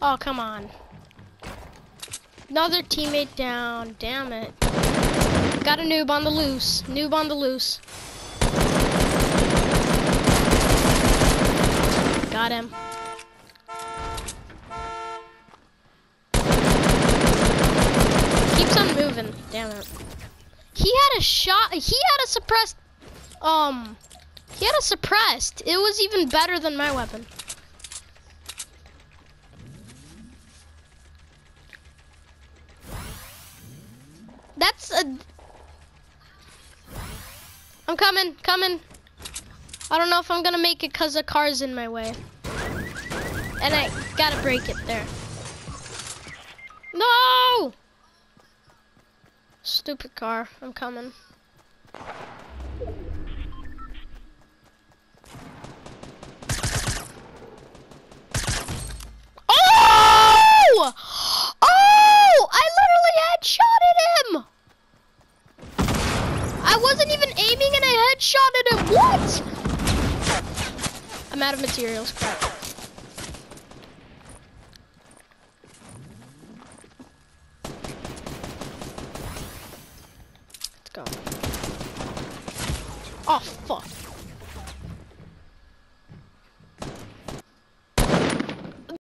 Oh, come on. Another teammate down. Damn it. Got a noob on the loose. Noob on the loose. Got him. Keeps on moving. Damn it. He had a shot. He had a suppressed. Um. He had a suppressed. It was even better than my weapon. That's a. I'm coming, coming. I don't know if I'm gonna make it cause a car's in my way. And I gotta break it there. No! Stupid car, I'm coming. Oh! Oh! I literally headshotted him! I wasn't even aiming and I headshotted him. What? I'm out of materials. Crap. Let's go. Oh, fuck.